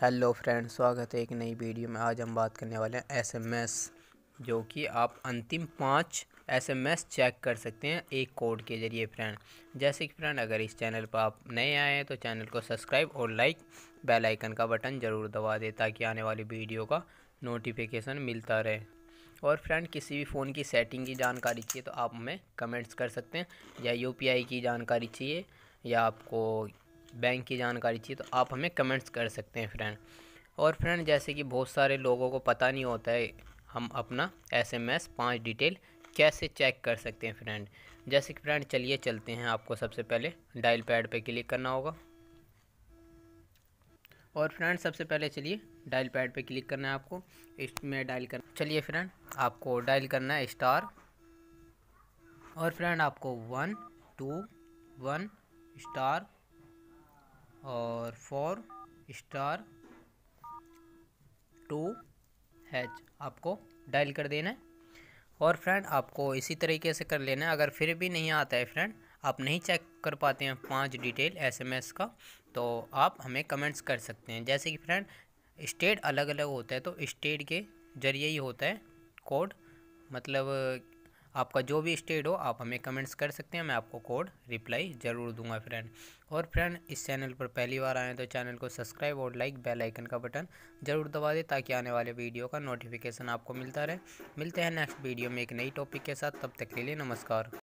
Hello friend, स्वागत है एक नई वीडियो में। आज हम बात करने वाले हैं एसएमएस, जो कि आप अंतिम पाँच एसएमएस चेक कर सकते हैं एक कोड के ज़रिए फ्रेंड। जैसे कि फ्रेंड, अगर इस चैनल पर आप नए आए हैं तो चैनल को सब्सक्राइब और लाइक बेल आइकन का बटन ज़रूर दबा दें, ताकि आने वाली वीडियो का नोटिफिकेशन मिलता रहे। और फ्रेंड, किसी भी फ़ोन की सेटिंग की जानकारी चाहिए तो आप हमें कमेंट्स कर सकते हैं। या यूपीआई की जानकारी चाहिए, या आपको बैंक की जानकारी चाहिए तो आप हमें कमेंट्स कर सकते हैं फ्रेंड और फ्रेंड जैसे कि बहुत सारे लोगों को पता नहीं होता है, हम अपना एस एम एस पाँच डिटेल कैसे चेक कर सकते हैं फ्रेंड जैसे कि फ्रेंड चलिए चलते हैं, आपको सबसे पहले डायल पैड पे क्लिक करना होगा. और फ्रेंड सबसे पहले चलिए डायल पैड पे क्लिक करना है आपको. इसमें डायल कर, चलिए फ्रेंड आपको डायल करना है स्टार और फ्रेंड आपको वन टू वन स्टार और फोर स्टार टू हैच आपको डायल कर देना है। और फ्रेंड आपको इसी तरीके से कर लेना है। अगर फिर भी नहीं आता है फ्रेंड आप नहीं चेक कर पाते हैं पाँच डिटेल एसएमएस का तो आप हमें कमेंट्स कर सकते हैं। जैसे कि फ्रेंड स्टेट अलग अलग होता है तो स्टेट के ज़रिए ही होता है कोड मतलब आपका जो भी स्टेट हो, आप हमें कमेंट्स कर सकते हैं, मैं आपको कोड रिप्लाई ज़रूर दूँगा फ्रेंड और फ्रेंड इस चैनल पर पहली बार आएँ तो चैनल को सब्सक्राइब और लाइक बेल आइकन का बटन ज़रूर दबा दें ताकि आने वाले वीडियो का नोटिफिकेशन आपको मिलता रहे. मिलते हैं नेक्स्ट वीडियो में एक नई टॉपिक के साथ. तब तक के लिए नमस्कार.